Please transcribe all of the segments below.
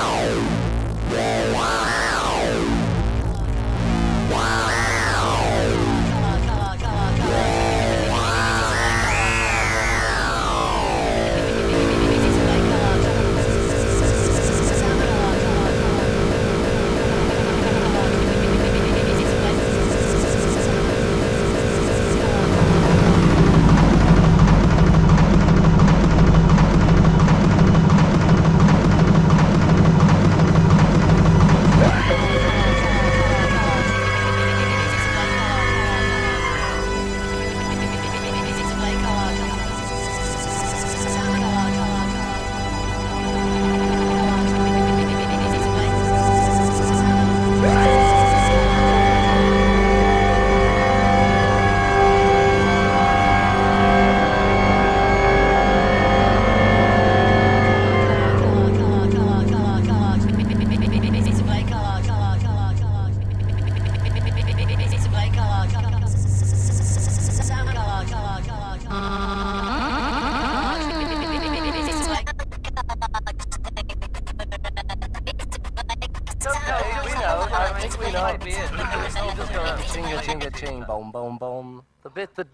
Ow!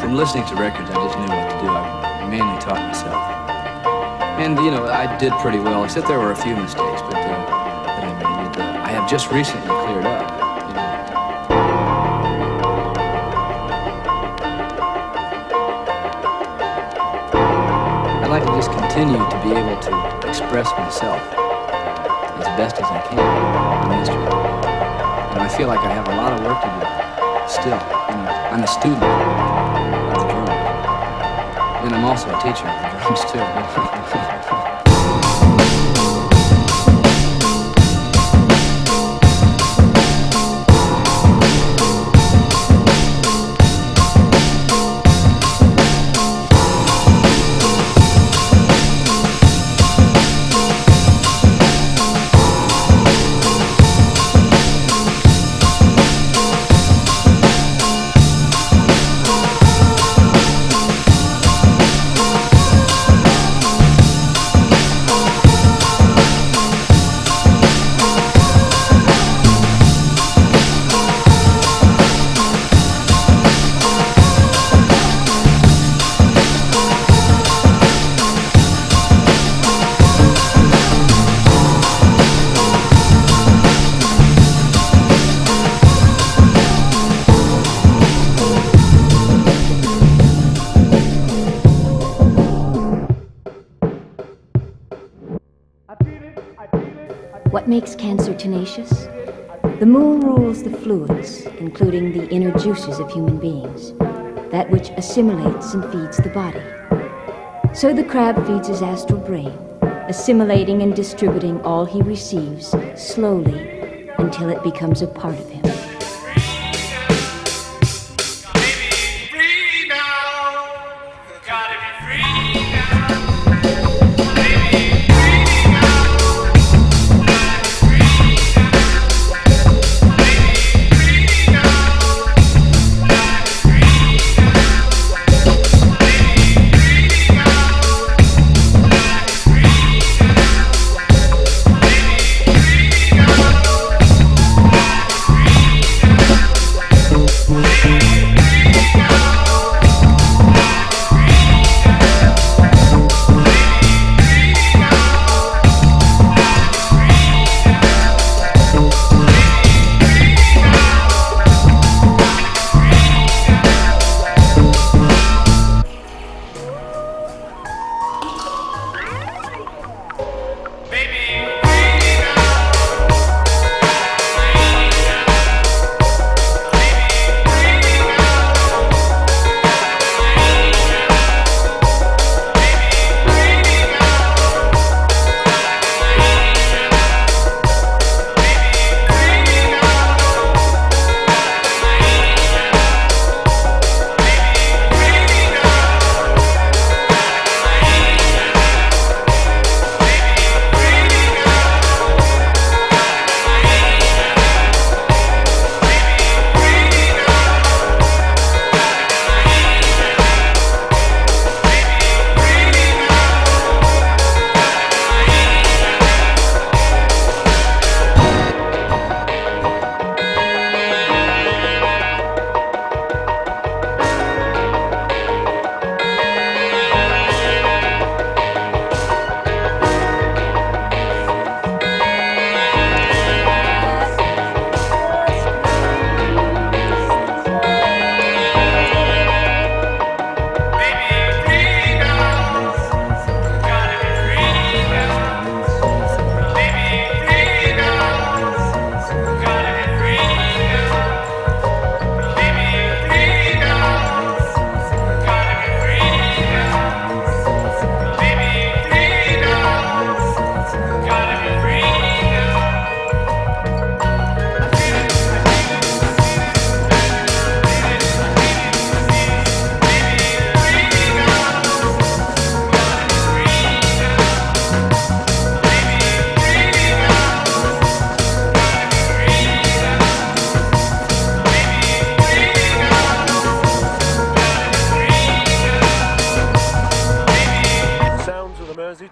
From listening to records, I just knew what to do. I mainly taught myself. And, you know, I did pretty well, except there were a few mistakes, but uh, I. Uh, I have just recently continue to be able to express myself as best as I can in instrument. And I feel like I have a lot of work to do still. You know, I'm a student of the drums. And I'm also a teacher of the drums, too. makes cancer tenacious? The moon rules the fluids, including the inner juices of human beings, that which assimilates and feeds the body. So the crab feeds his astral brain, assimilating and distributing all he receives slowly until it becomes a part of him.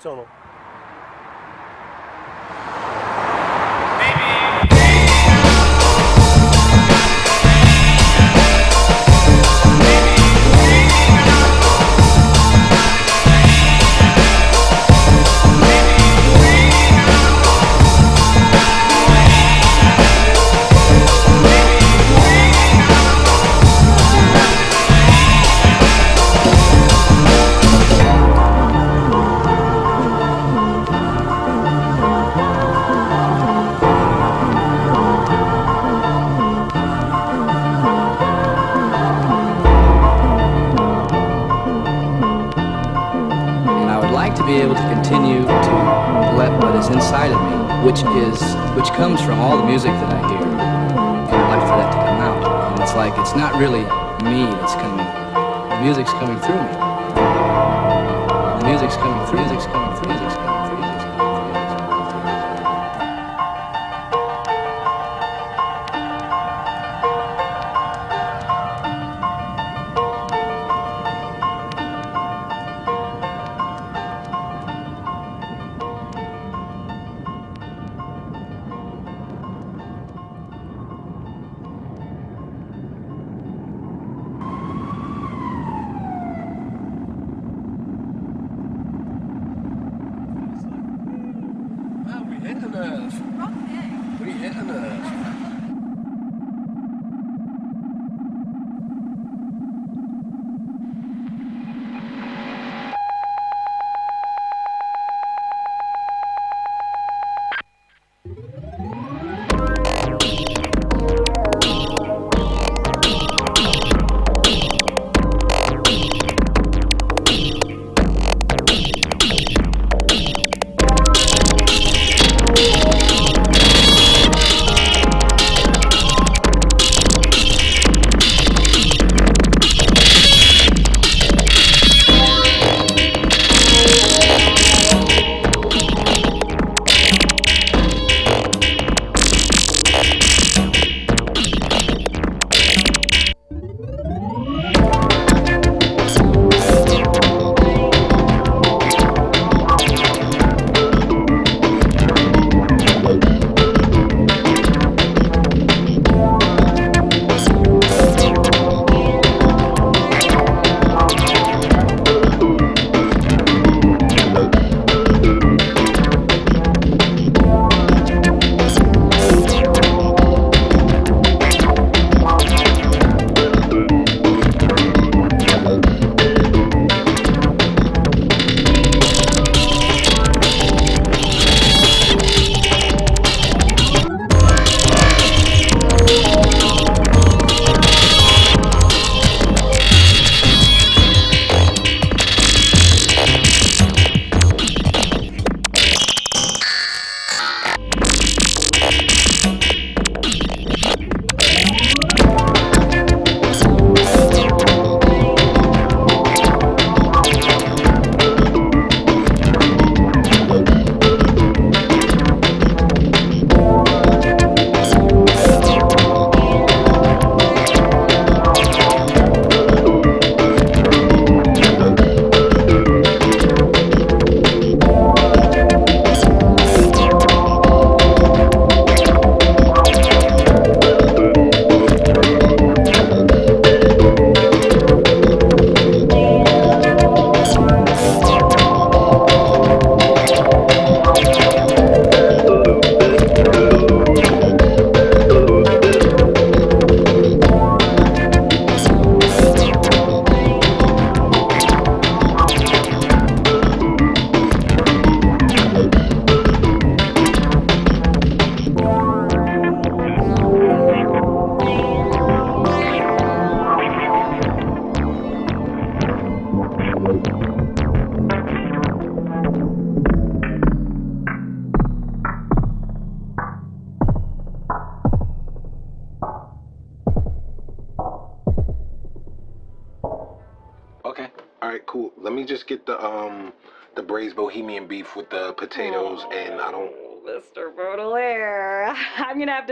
tunnel.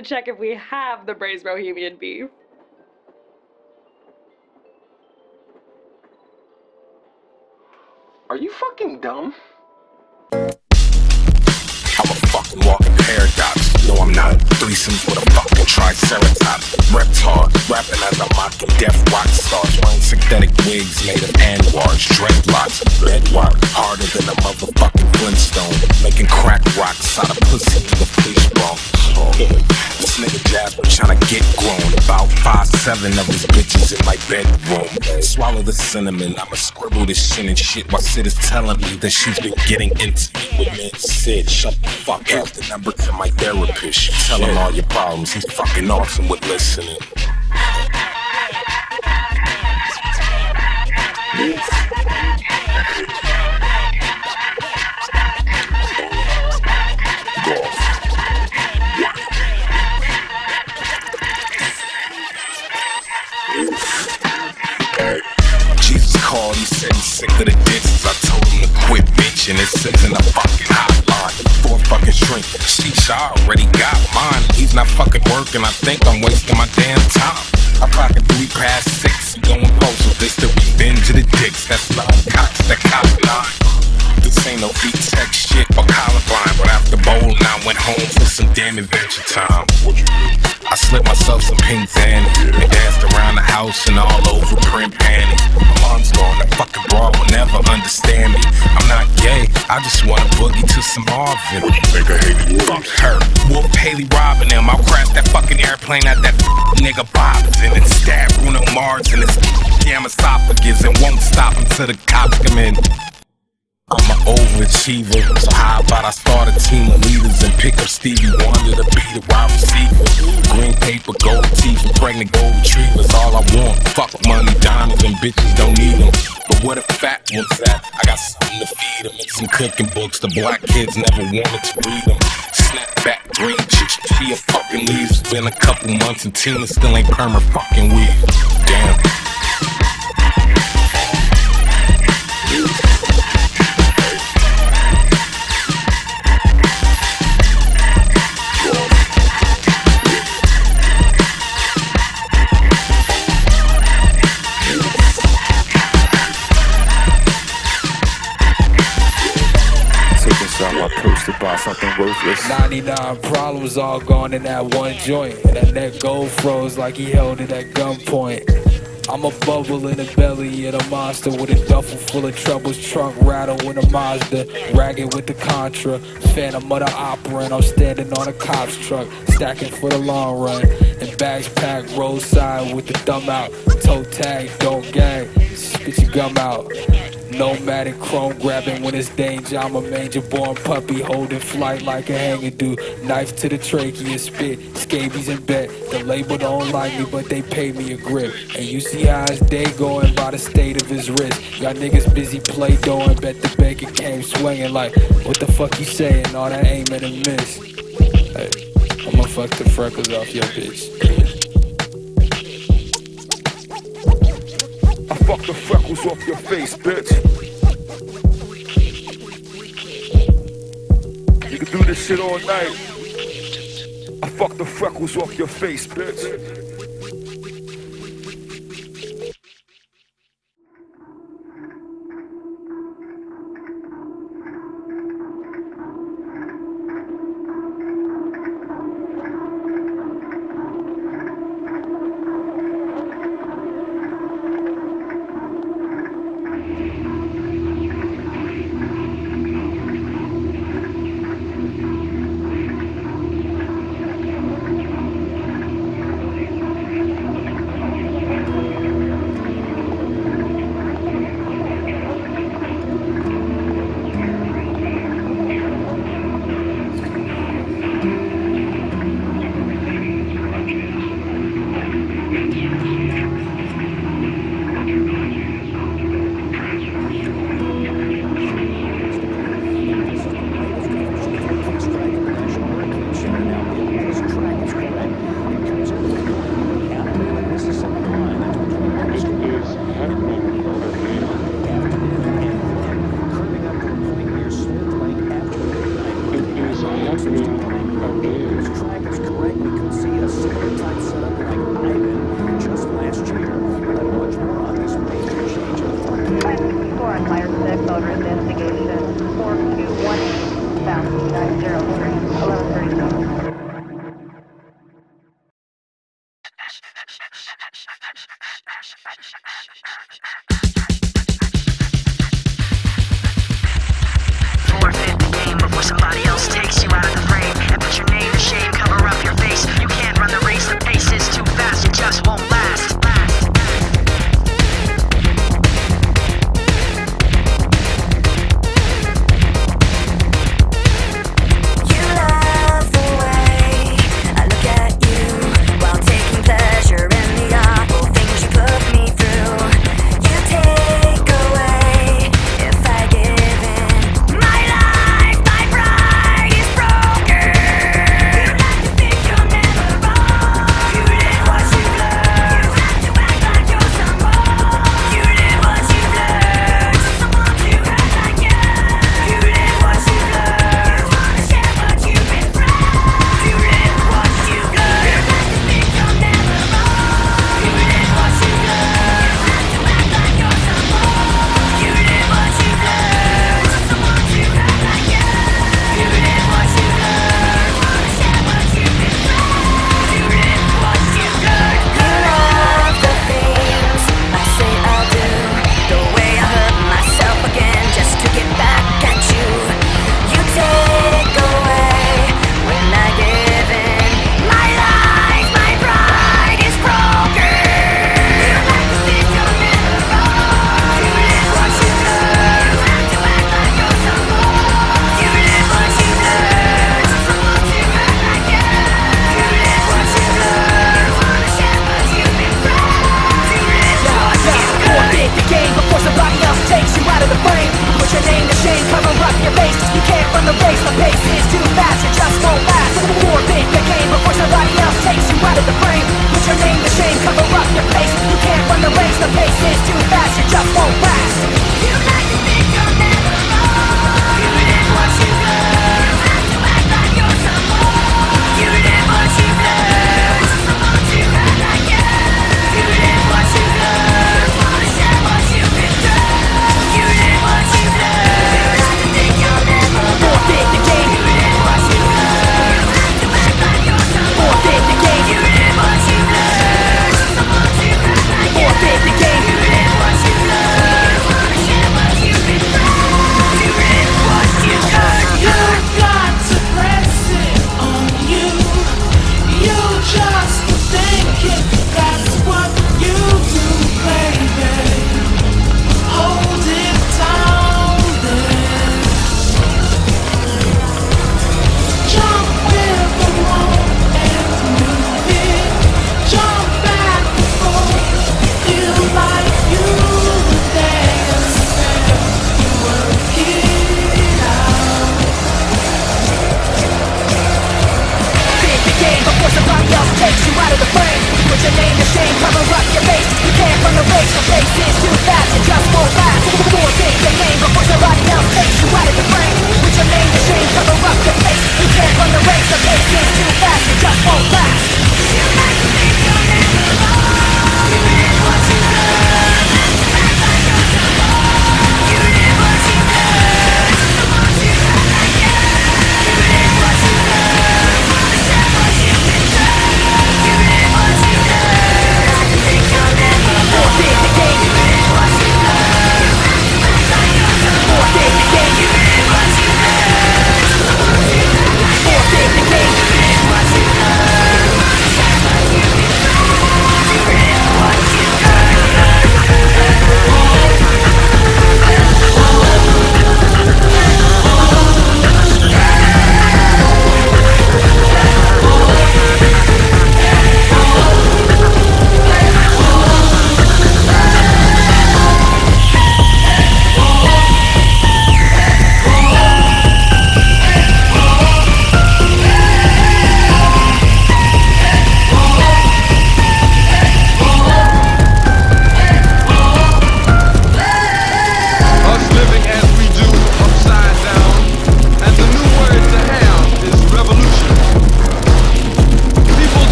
Check if we have the braised Bohemian beef. Are you fucking dumb? I'm a fucking walking paradox. No, I'm not. Threesomes with a fucking triceratops. Reptar, rapping as I'm mocking death rock stars. Wearing synthetic wigs made of Anwar's, dreadlocks, bedrock, harder than a motherfucking Flintstone. Making crack rocks out of pussy in the fishbone. This nigga Jasper tryna get grown. About five, seven of his bitches in my bedroom. Swallow the cinnamon, I'ma scribble this shit and shit while Sid is telling me that she's been getting intimate with me. Sid, shut the fuck up. The number to my therapist. Tell him all your problems. He's fucking awesome with listening. Jesus called, he said he's sick of the dances. I told him to quit bitching and sits in fucking hot for a fucking shrink. Sheesh, I already got mine. He's not fucking working. I think I'm wasting my damn time. I pocket three past six. Going postal. This the revenge of the dicks. That's nine cops that cop nine. This ain't no beat tech shit or Columbine. But after bowling, I went home for some damn adventure time. I slipped myself some pink Xanny and danced around the house and all over print panties. My mom's gone, that fucking broad will never understand me. I'm not gay, I just wanna boogie to some Marvin. Nigga Haley Fuck her. Whoop Haley robbing them. I'll crash that fucking airplane at that nigga B.o.B's and then stab Bruno Mars in his damn esophagus and won't stop until the cops come in. I'm an overachiever, so how about I start a team of leaders and pick up Stevie Wonder to be the wide receiver? Green paper, gold teeth, and pregnant gold retrievers, all I want. Fuck money, diamonds, and bitches don't need them. But what if fat ones that? I got something to feed them and some cooking books. The black kids never wanted to read them. Snapback, green chicks, she a fucking leaves. Been a couple months and Tina still ain't perma fucking weed. Damn. Something worthless. 99 problems all gone in that one joint. And that neck gold froze like he held it at gunpoint. I'm a bubble in the belly of the monster with a duffel full of troubles. Trunk rattle with a Mazda, ragged with the Contra. Phantom of the opera, and I'm standing on a cop's truck, stacking for the long run. And bags packed roadside with the thumb out. Toe tag, don't gag, spit your gum out. Nomadic chrome grabbing when it's danger. I'm a manger born puppy holding flight like a hanger do. Knife to the trachea, spit, scabies and bet. The label don't like me, but they pay me a grip. And you see how his day going by the state of his wrist. Y'all niggas busy play doing, bet the baker came swinging like, what the fuck you saying? All that aim and a miss. Hey, I'ma fuck the freckles off your bitch. I fuck the freckles off your face, bitch. You can do this shit all night. I fuck the freckles off your face, bitch.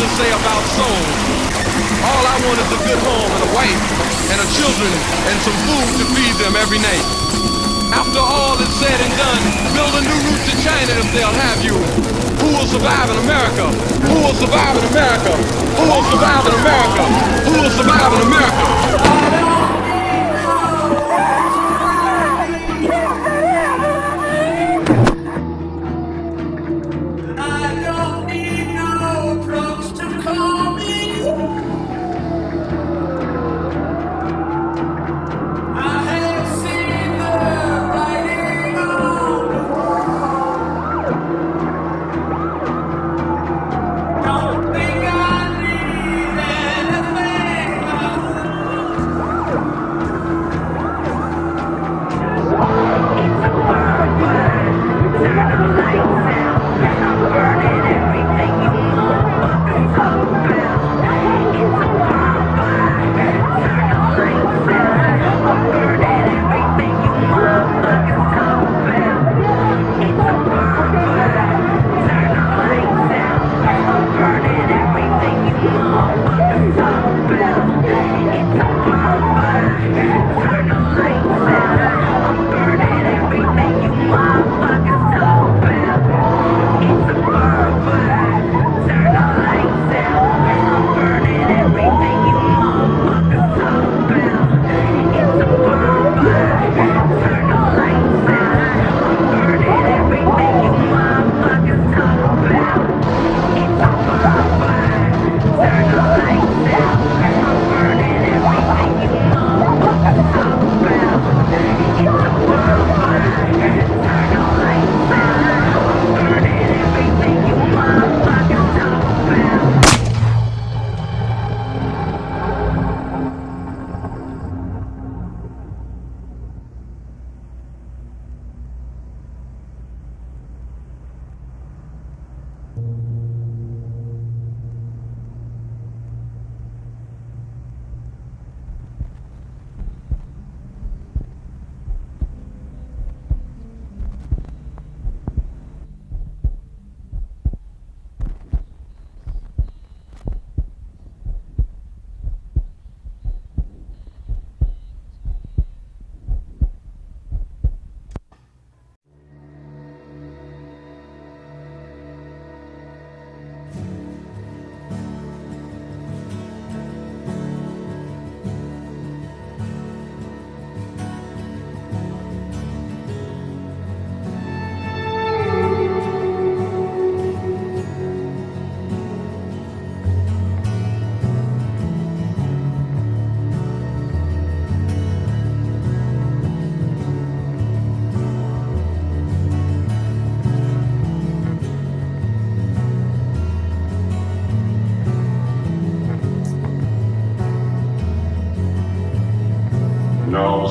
to say about soul. All I want is a good home and a wife and a children and some food to feed them every night. After all is said and done, build a new route to China if they'll have you. Who will survive in America? Who will survive in America? Who will survive in America? Who will survive in America?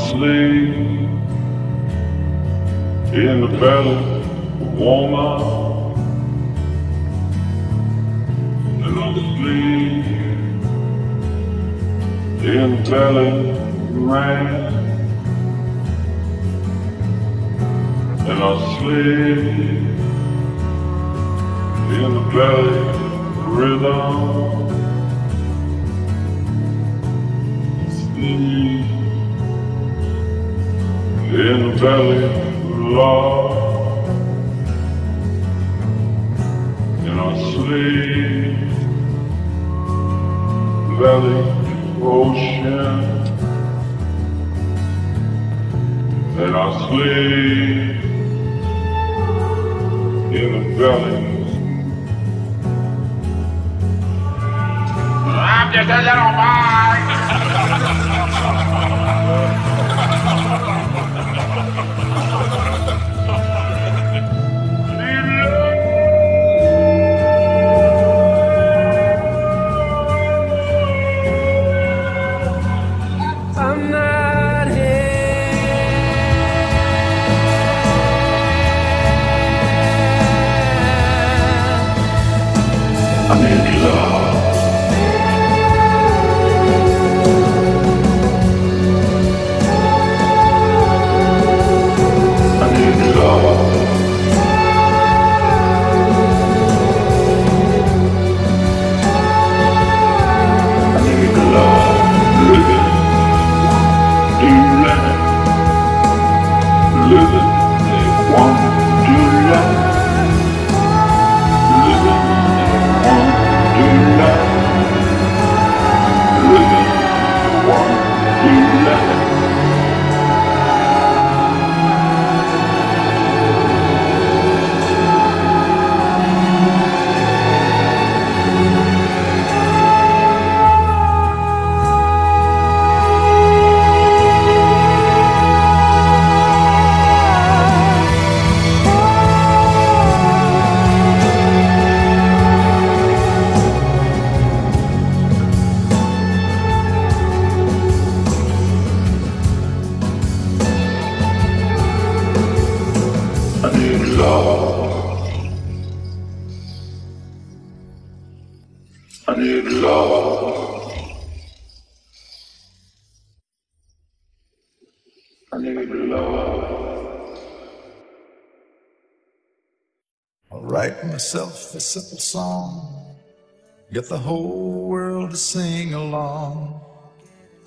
sleep in the battle.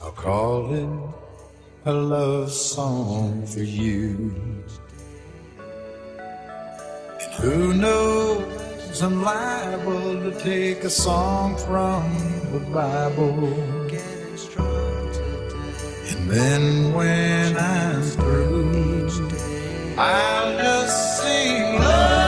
I'll call it a love song for you. And who knows, I'm liable to take a song from the Bible. And then when I'm through, I'll just sing love.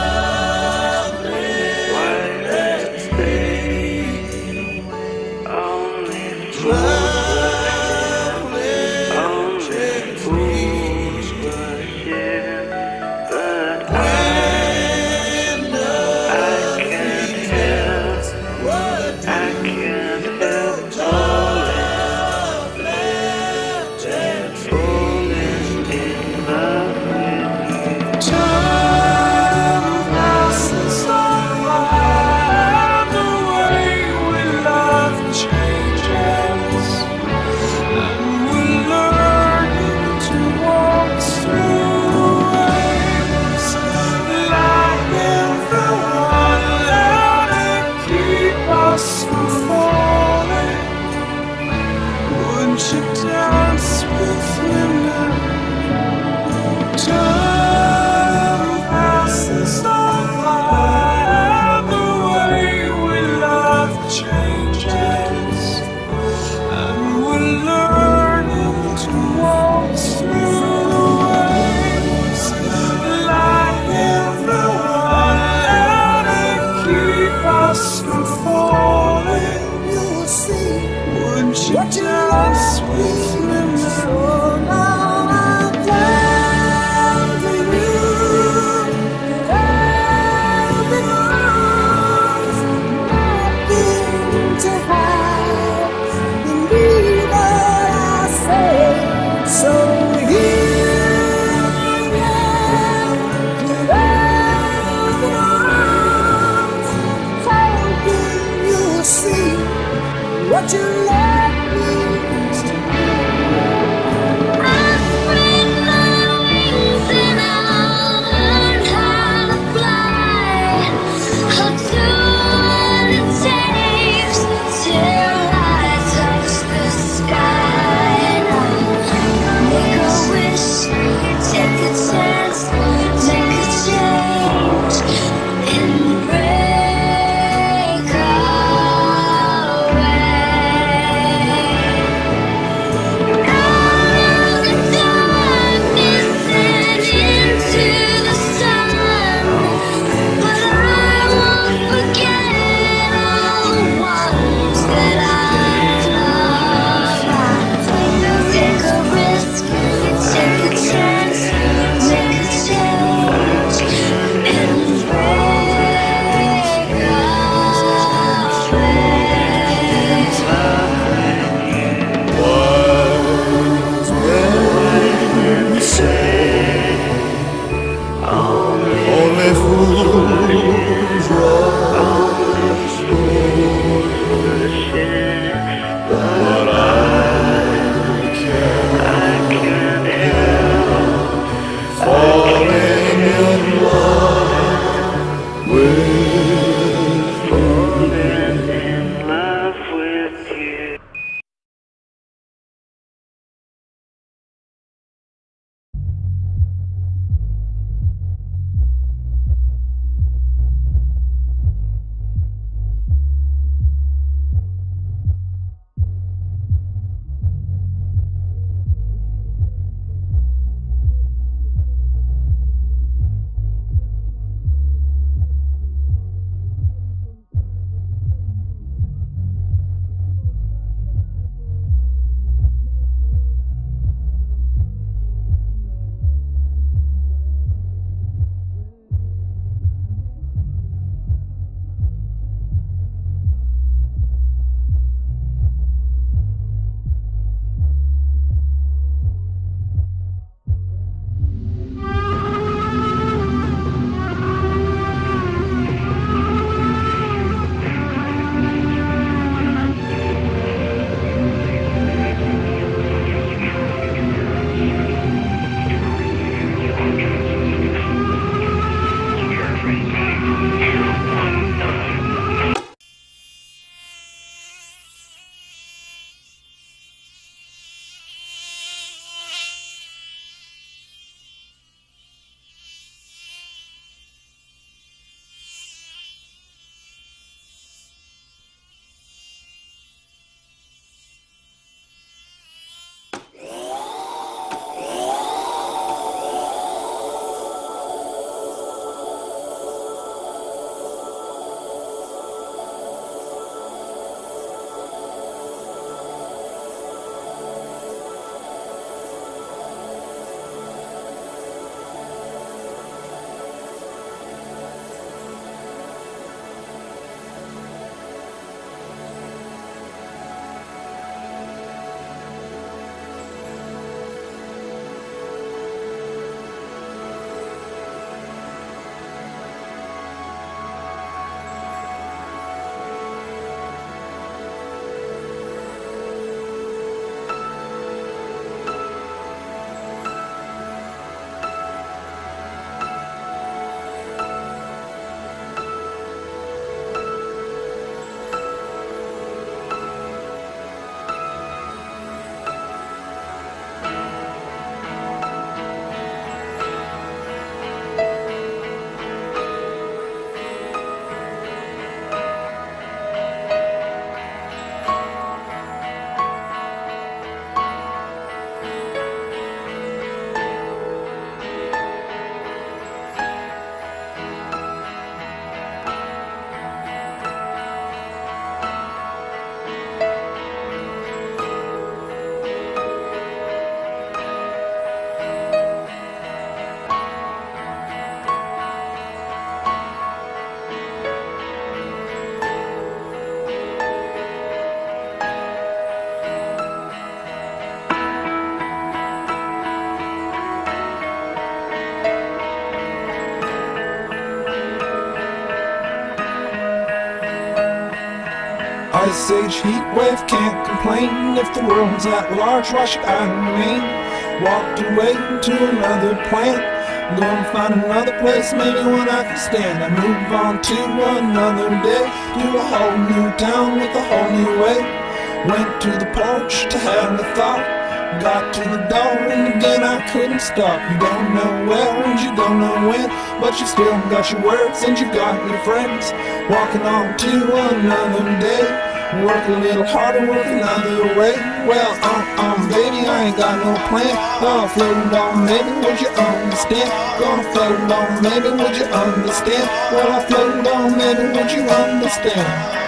Ice age heat wave can't complain. If the world's at large, why should I remain? Walked away to another planet. Gonna find another place, maybe one I can stand. I move on to another day, to a whole new town with a whole new way. Went to the porch to have a thought. Got to the door and again I couldn't stop. You don't know where and you don't know when, but you still got your words and you got your friends. Walking on to another day. Work a little harder, work another way. Well, um, um, baby, I ain't got no plan. Oh, floating on, maybe would you understand? Gonna float on, maybe would you understand? Well, I floated on, maybe would you understand?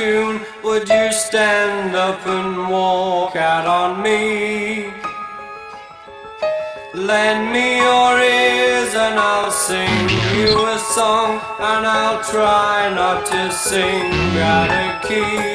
Tune? Would you stand up and walk out on me? Lend me your ears and I'll sing you a song and I'll try not to sing out of key.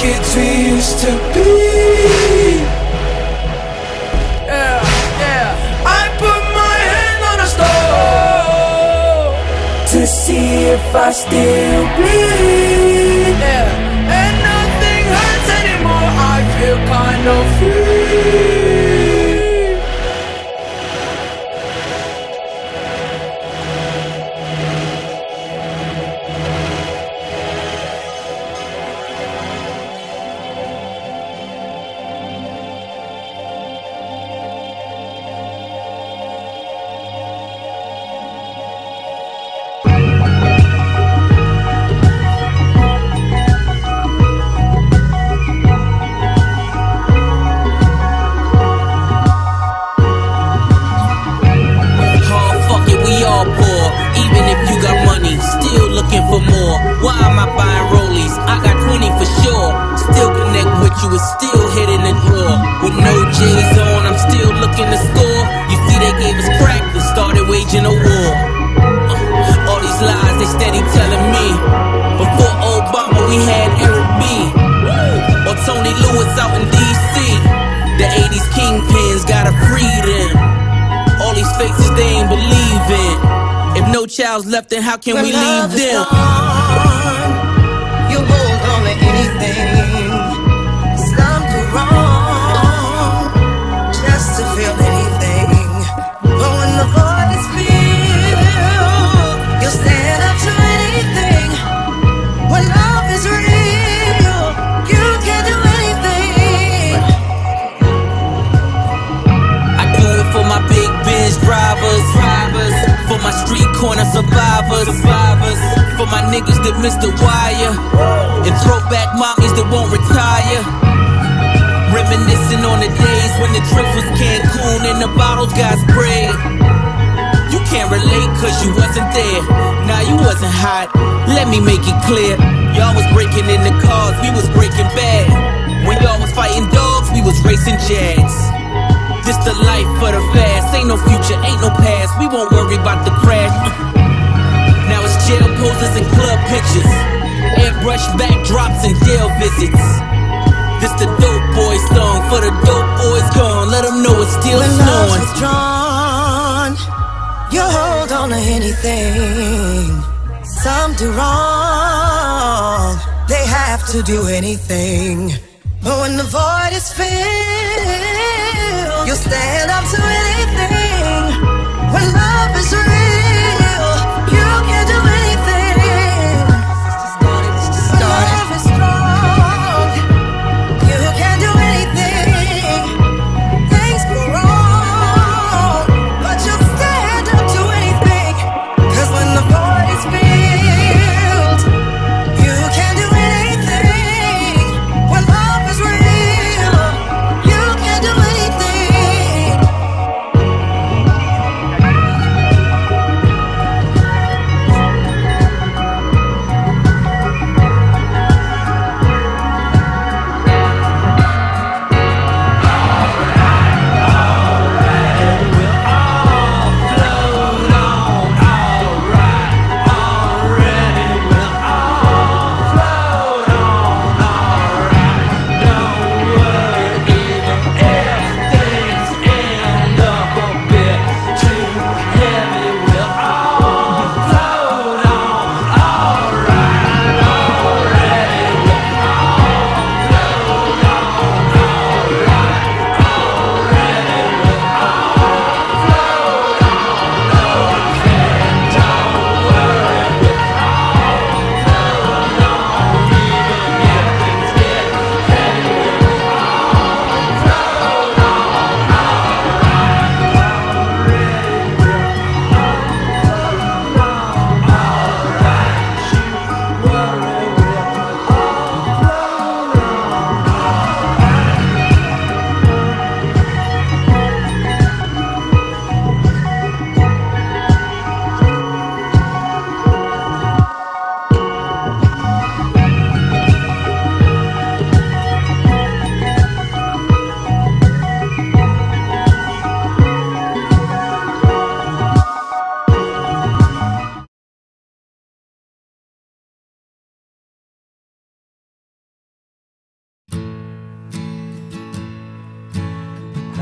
kids we used to be. Yeah, yeah. I put my hand on a stove To see if I still bleed. Yeah, and nothing hurts anymore. I feel kind of free. left, then how can when we leave them? Gone, you hold on to anything. to. Let me make it clear. Y'all was breaking into cars, we was breaking bad. When y'all was fighting dogs, we was racing jets. This the life for the fast. Ain't no future, ain't no past. We won't worry about the crash. now it's jail poses and club pictures. Airbrush backdrops and jail visits. This the dope boy song for the dope boys gone. Let them know it's still when snowing. Love's withdrawn, you hold on to anything some do wrong. They have to do anything. But when the void is filled, you'll stand up to anything. When love is real.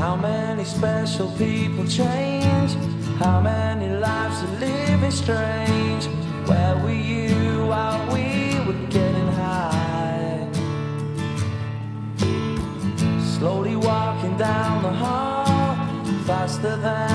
How many special people change? How many lives are living strange? Where were you while we were getting high? Slowly walking down the hall, faster than.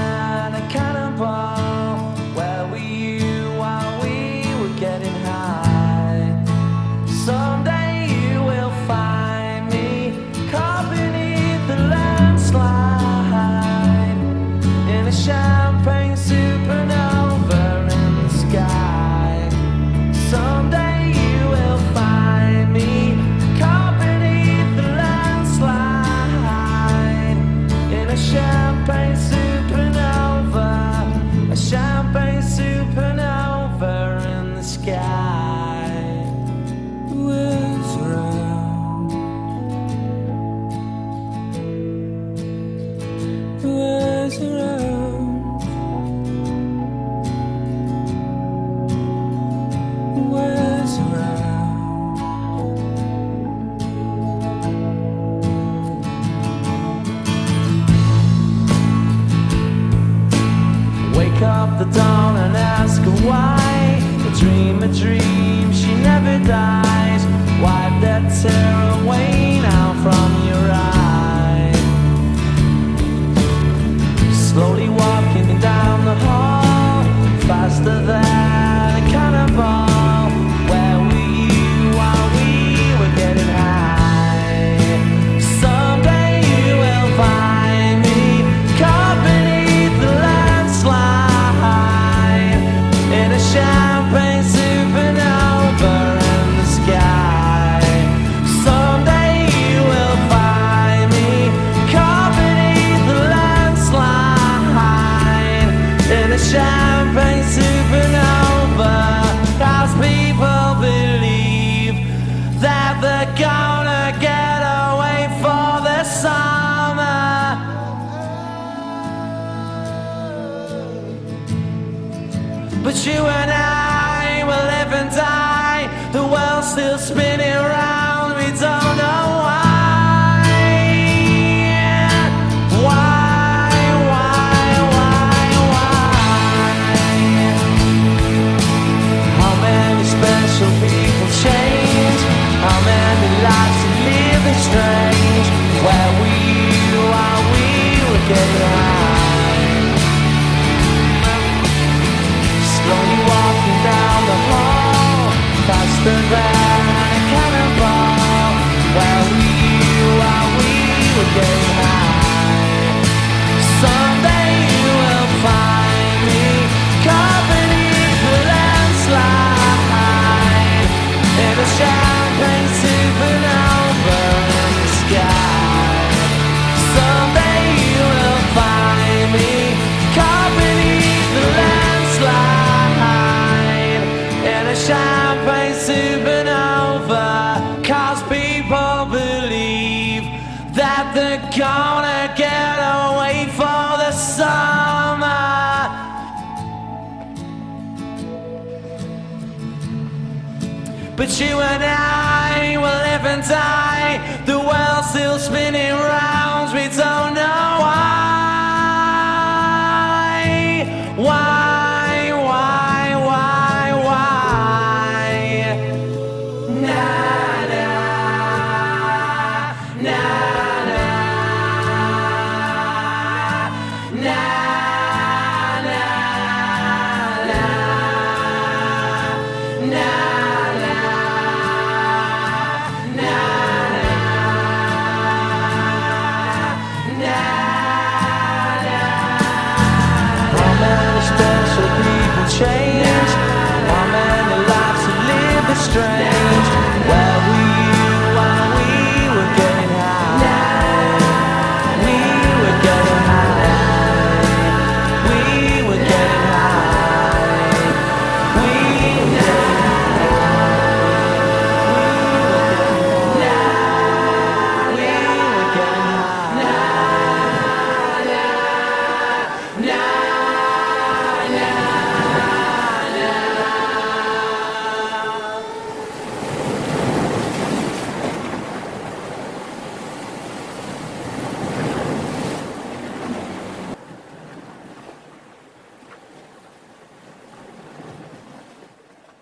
But you and I will live and die. The world's still spinning round. We don't know.